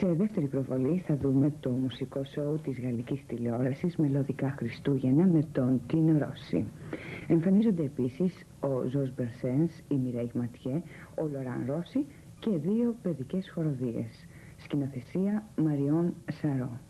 Σε δεύτερη προβολή θα δούμε το μουσικό σοου της γαλλικής τηλεόρασης «Μελωδικά Χριστούγεννα» με τον Τίνο Ρώση. Εμφανίζονται επίσης ο Ζος Μπερσένς, η Μιρέη Ματιέ, ο Λοράν Ρώση και δύο παιδικές χοροδίες. Σκηνοθεσία Μαριών Σαρό.